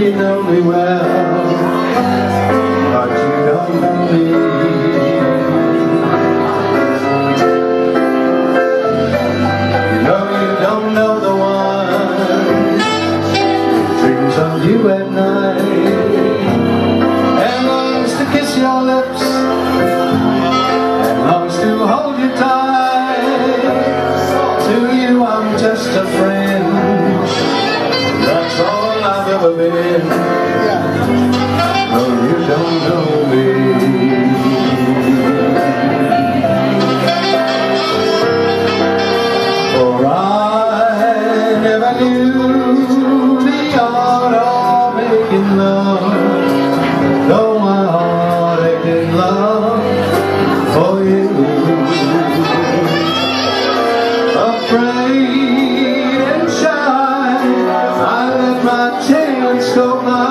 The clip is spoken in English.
you know me well, but you don't know me. You don't know the one dreams of you at night and longs to kiss your lips and longs to hold you tight. To you, I'm just a friend. Oh, you don't know me. For I never knew the art of making love, though my heart ached in love for you. Afraid and shy, I let my moments go by.